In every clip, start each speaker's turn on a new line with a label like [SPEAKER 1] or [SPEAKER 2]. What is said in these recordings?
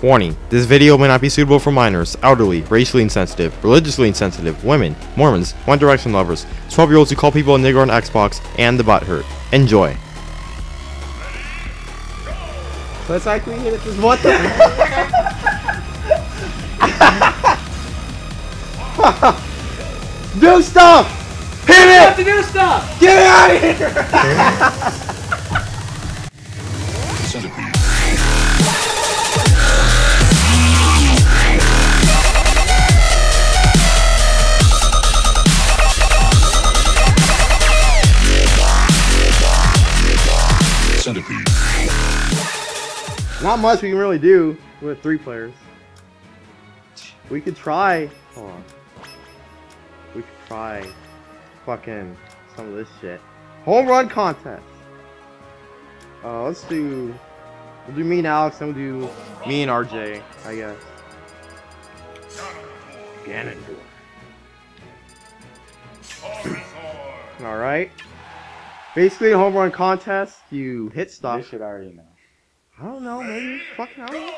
[SPEAKER 1] Warning, this video may not be suitable for minors, elderly, racially insensitive, religiously insensitive, women, Mormons, One Direction lovers, 12 year olds who call people a nigger on Xbox, and the butt hurt. Enjoy.
[SPEAKER 2] Let's actually hit it. This what the? Do stuff! Hit it!
[SPEAKER 3] You have to do stuff!
[SPEAKER 2] Get out of here! Not much we can really do with three players. We could try. Hold on. We could try fucking some of this shit. Home run contest. Uh, let's do. We'll do me and Alex, then we'll do me and RJ, I guess. Ganondorf. Alright. Basically, a home run contest, you hit stuff.
[SPEAKER 4] They should already know.
[SPEAKER 2] I don't know, maybe. Fucking I don't.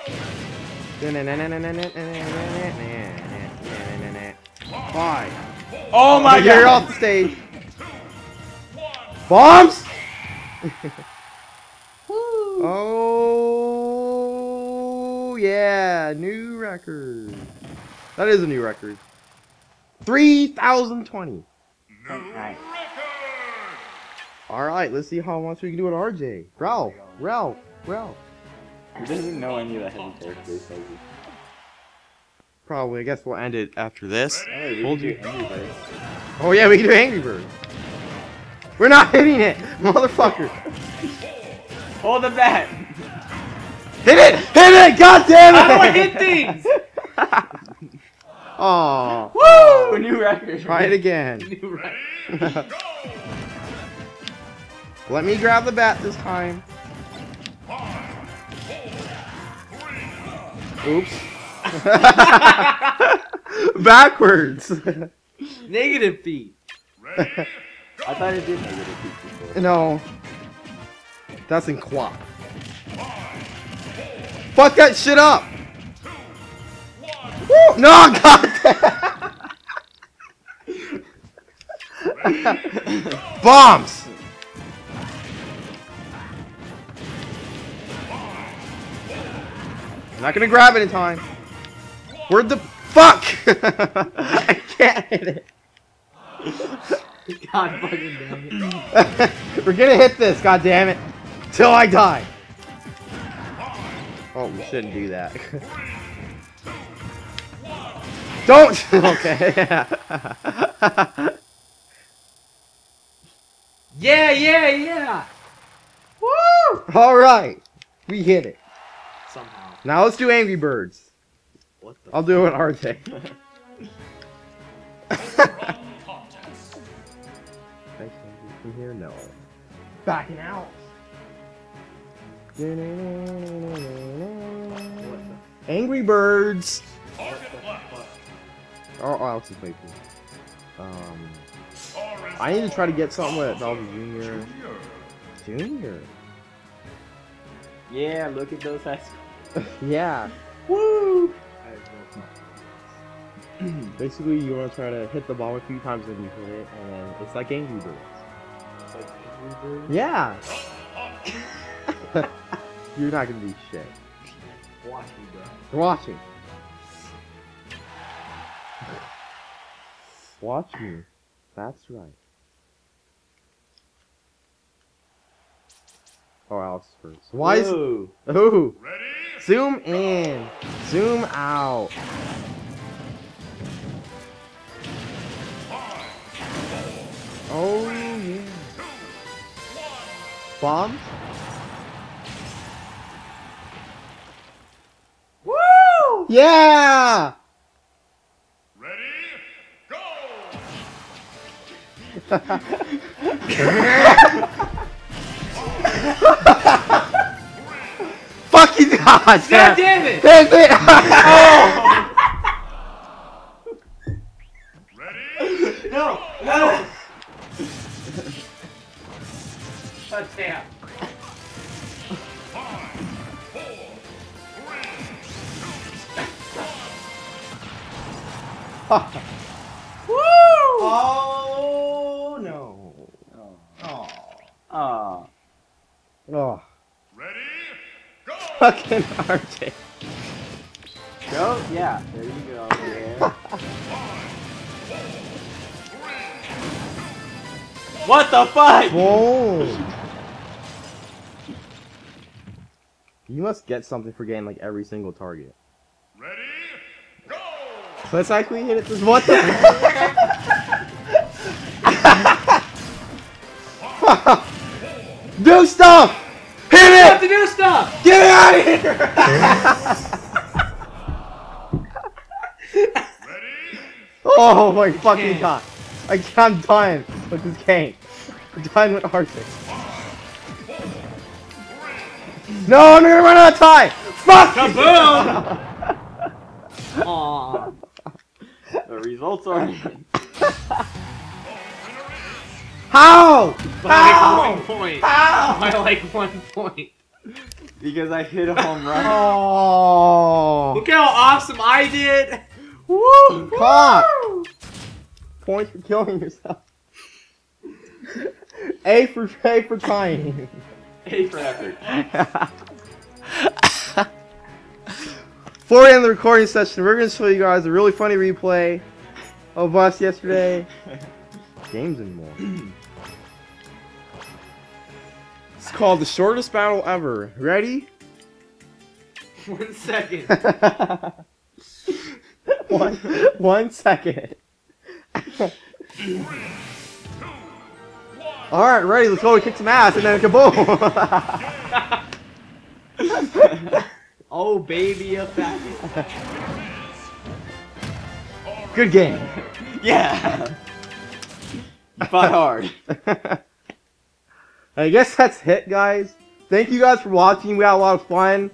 [SPEAKER 2] Five.
[SPEAKER 4] Oh my
[SPEAKER 2] You're
[SPEAKER 4] god!
[SPEAKER 2] off the stage. Bombs! oh, yeah. New record. That is a new record. 3,020.
[SPEAKER 4] Nice.
[SPEAKER 2] Alright, let's see how much we can do with RJ. Ralph, Ralph, Ralph.
[SPEAKER 4] He doesn't know any of the heavy characters, does he?
[SPEAKER 2] Probably. I guess we'll end it after this.
[SPEAKER 4] Oh, we
[SPEAKER 2] Told
[SPEAKER 4] can do Angry Birds.
[SPEAKER 2] Oh yeah, we can do Angry Birds. We're not hitting it, motherfucker.
[SPEAKER 4] Hold the bat!
[SPEAKER 2] Hit it! Hit it! God damn it!
[SPEAKER 3] How do I hit things?
[SPEAKER 2] Aw.
[SPEAKER 4] Woo! New record.
[SPEAKER 2] Try it again.
[SPEAKER 3] New record.
[SPEAKER 2] Let me grab the bat this time. Oops. Backwards.
[SPEAKER 3] Negative feet.
[SPEAKER 4] I thought it did negative feet before.
[SPEAKER 2] no. That's in quad. Fuck that shit up. Woo! No, god Bombs! I'm not gonna grab it in time. Where'd the fuck? I can't hit it.
[SPEAKER 3] God fucking damn it.
[SPEAKER 2] We're gonna hit this, god damn it. Till I die. Oh, we shouldn't do that. Don't! okay.
[SPEAKER 3] Yeah, yeah, yeah!
[SPEAKER 2] Woo! Alright. We hit it.
[SPEAKER 3] Somehow.
[SPEAKER 2] Now let's do Angry Birds.
[SPEAKER 3] What the
[SPEAKER 2] I'll do it with RJ. Thanks, Andrew. From here, no. Backing out. Angry Birds. Oh, Alex is making. Um, I need to try to get something with Bowser Jr. Junior.
[SPEAKER 4] Yeah, look at those high school.
[SPEAKER 2] Yeah.
[SPEAKER 4] Woo!
[SPEAKER 2] Basically, you want to try to hit the ball a few times and you hit it, and then it's like Angry Birds. Yeah. You're not gonna do shit.
[SPEAKER 3] Watch me, bro.
[SPEAKER 2] You're watching. Watch me. That's right. Oh, Alex first. Why is
[SPEAKER 4] Whoa.
[SPEAKER 2] Ooh. Zoom in. Zoom out. Oh yeah. Bombs?
[SPEAKER 3] Woo!
[SPEAKER 2] Yeah! Fucking god!
[SPEAKER 3] God damn, damn it!
[SPEAKER 2] That's it!
[SPEAKER 3] oh. Ready?
[SPEAKER 2] No! No!
[SPEAKER 4] Shut
[SPEAKER 2] down.
[SPEAKER 4] Five,
[SPEAKER 2] four,
[SPEAKER 5] three, two,
[SPEAKER 2] Fucking RJ.
[SPEAKER 4] Go? Yeah. There you go. Yeah. what the fuck?
[SPEAKER 2] Boom. You must get something for getting like every single target.
[SPEAKER 5] Ready? Go!
[SPEAKER 2] So let's actually hit it. This what the? Do stuff! Hit
[SPEAKER 3] You have to do stuff!
[SPEAKER 2] Get it out of here!
[SPEAKER 5] Ready?
[SPEAKER 2] oh my fucking
[SPEAKER 3] Can't.
[SPEAKER 2] god! I, I'm done with this game. I'm done with Arctic. No, I'm gonna run out of time! Fuck!
[SPEAKER 3] Kaboom! Aw.
[SPEAKER 4] The results are in.
[SPEAKER 2] How?
[SPEAKER 3] By
[SPEAKER 2] How?
[SPEAKER 3] like one point.
[SPEAKER 2] How?
[SPEAKER 3] By like one point.
[SPEAKER 4] because I hit a home run.
[SPEAKER 2] Oh!
[SPEAKER 3] Look how awesome I did! Woo!
[SPEAKER 2] Cock.
[SPEAKER 3] Woo!
[SPEAKER 2] Points for killing yourself. A for A for trying.
[SPEAKER 4] A for effort.
[SPEAKER 2] Before we end the recording session, we're gonna show you guys a really funny replay of us yesterday. Games and more. It's called the shortest battle ever. Ready?
[SPEAKER 3] One second.
[SPEAKER 2] one, one second. Alright, ready, let's go, we kick some ass, and then kaboom!
[SPEAKER 3] oh, baby, a fat.
[SPEAKER 2] Good game.
[SPEAKER 4] yeah. You fought hard.
[SPEAKER 2] I guess that's it, guys. Thank you guys for watching. We had a lot of fun.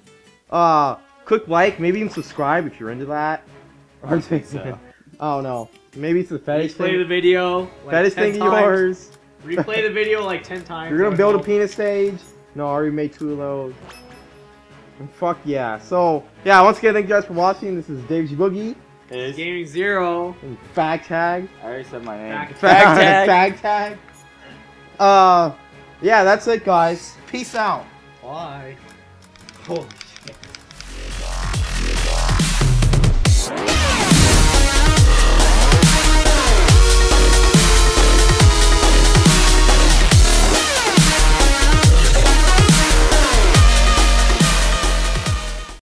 [SPEAKER 2] Uh, click like, maybe even subscribe if you're into that. Or
[SPEAKER 4] think so.
[SPEAKER 2] Oh no, maybe it's the fetish thing.
[SPEAKER 3] Replay the video. Like
[SPEAKER 2] Fetish
[SPEAKER 3] 10
[SPEAKER 2] thing of
[SPEAKER 3] times.
[SPEAKER 2] yours.
[SPEAKER 3] Replay the video like 10 times.
[SPEAKER 2] You're gonna
[SPEAKER 3] or
[SPEAKER 2] build a penis stage. No, I already made two of those. And fuck yeah. So yeah, once again, thank you guys for watching. This is Dave G Boogie
[SPEAKER 4] It is.
[SPEAKER 3] Gaming Zero.
[SPEAKER 2] and Fag Tag.
[SPEAKER 4] I already said my name.
[SPEAKER 3] Back-
[SPEAKER 4] Fag tag.
[SPEAKER 2] Fag Tag. Uh, yeah, that's it, guys. Peace out.
[SPEAKER 3] Bye. Holy